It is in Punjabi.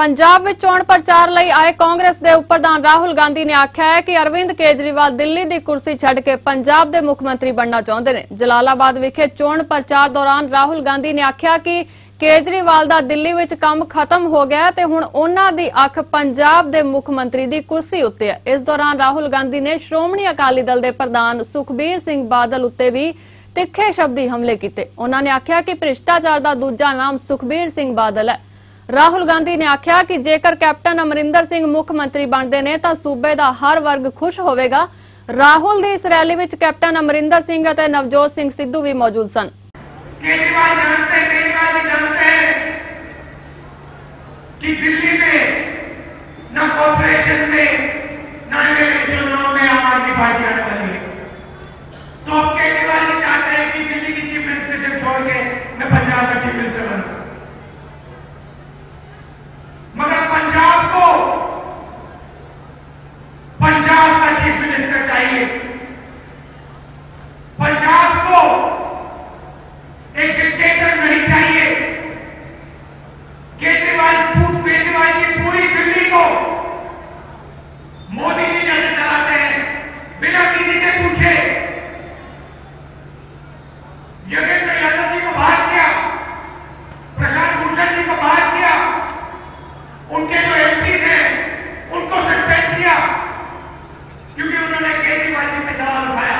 ਪੰਜਾਬ ਵਿੱਚ ਚੋਣ ਪ੍ਰਚਾਰ ਲਈ ਆਏ ਕਾਂਗਰਸ ਦੇ ਉਪ ਪ੍ਰਧਾਨ ਰਾਹੁਲ ਗਾਂਧੀ ਨੇ ਆਖਿਆ ਹੈ ਕਿ ਅਰਵਿੰਦ ਕੇਜਰੀਵਾਲ ਦਿੱਲੀ ਦੀ ਕੁਰਸੀ ਛੱਡ ਕੇ ਪੰਜਾਬ ਦੇ ਮੁੱਖ ਮੰਤਰੀ ਬਣਨਾ ਚਾਹੁੰਦੇ ਨੇ। ਜਲਾਲਾਬਾਦ ਵਿਖੇ ਚੋਣ ਪ੍ਰਚਾਰ ਦੌਰਾਨ ਰਾਹੁਲ ਗਾਂਧੀ ਨੇ ਆਖਿਆ ਕਿ ਕੇਜਰੀਵਾਲ ਦਾ ਦਿੱਲੀ ਵਿੱਚ ਕੰਮ ਖਤਮ ਹੋ ਗਿਆ ਤੇ ਹੁਣ ਉਹਨਾਂ ਦੀ ਅੱਖ ਪੰਜਾਬ ਦੇ ਮੁੱਖ ਮੰਤਰੀ ਦੀ ਕੁਰਸੀ ਉੱਤੇ ਹੈ। ਇਸ ਦੌਰਾਨ ਰਾਹੁਲ ਗਾਂਧੀ ਨੇ ਸ਼੍ਰੋਮਣੀ ਅਕਾਲੀ ਦਲ ਦੇ ਪ੍ਰਧਾਨ ਸੁਖਬੀਰ ਸਿੰਘ ਬਾਦਲ ਉੱਤੇ ਵੀ ਤਿੱਖੇ ਸ਼ਬਦੀ ਹਮਲੇ ਕੀਤੇ। ਉਹਨਾਂ ਨੇ ਆਖਿਆ ਕਿ ਭ੍ਰਿਸ਼ਟਾਚਾਰ ਦਾ ਦੂਜਾ ਨਾਮ ਸੁਖਬੀਰ ਸਿੰਘ ਬਾਦਲ ਹੈ। ਰਾਹੁਲ ਗਾਂਧੀ ਨੇ ਆਖਿਆ ਕਿ ਜੇਕਰ ਕੈਪਟਨ ਅਮਰਿੰਦਰ ਸਿੰਘ ਮੁੱਖ ਮੰਤਰੀ ਬਣਦੇ ਨੇ ਤਾਂ ਸੂਬੇ ਦਾ ਹਰ ਵਰਗ ਖੁਸ਼ ਹੋਵੇਗਾ ਰਾਹੁਲ ਦੀ ਇਸ ਰੈਲੀ ਵਿੱਚ ਕੈਪਟਨ ਅਮਰਿੰਦਰ ਸਿੰਘ ਅਤੇ ਨਵਜੋਤ ਸਿੰਘ ਸਿੱਧੂ ਵੀ ਮੌਜੂਦ ਸਨ केजरीवाल जानते हैं केजरीवाल भी जानते हैं कि दिल्ली में न कॉर्पोरेशन में Việt Nam phải